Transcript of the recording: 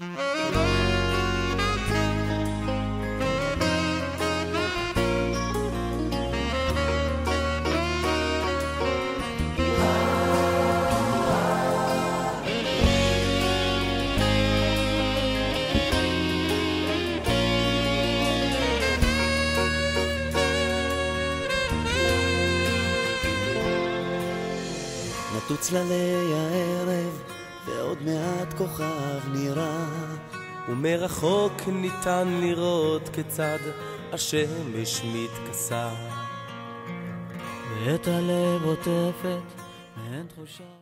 נטו צללי הערב, מעט כוכב נראה. ומרחוק ניתן לראות כיצד השמש מתכסה. ואת הלב עוטפת מעין תחושה